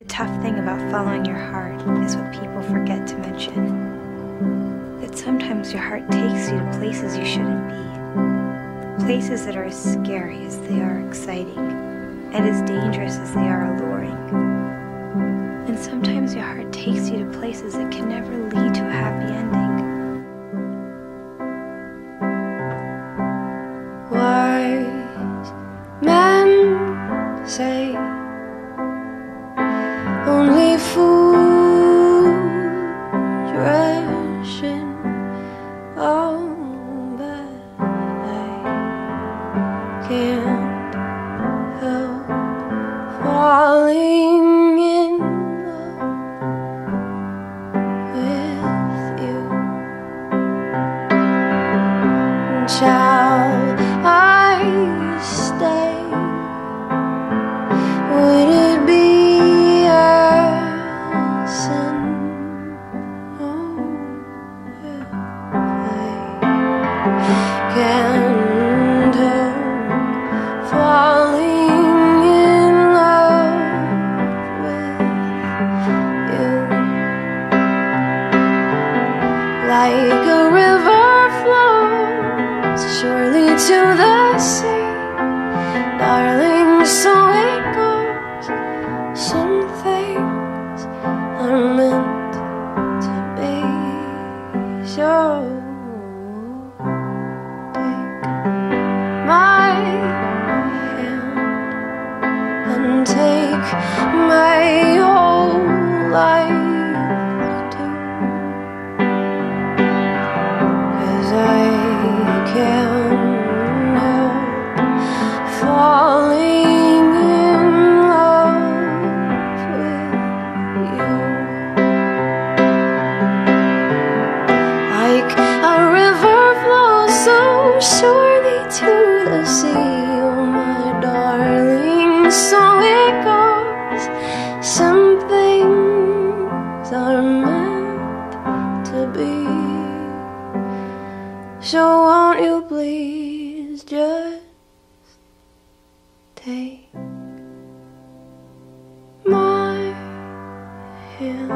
The tough thing about following your heart is what people forget to mention. That sometimes your heart takes you to places you shouldn't be. Places that are as scary as they are exciting, and as dangerous as they are alluring. And sometimes your heart takes you to places that can never Shall I stay? Would it be a sin? Oh, can't help falling in love with you like so it goes. Some things are meant to be. So won't you please just take my hand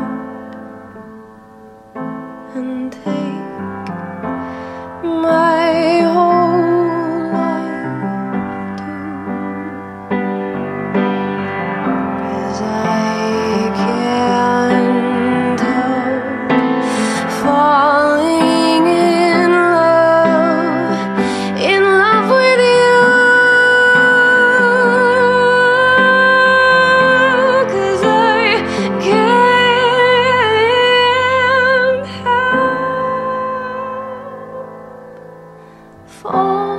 and take falling.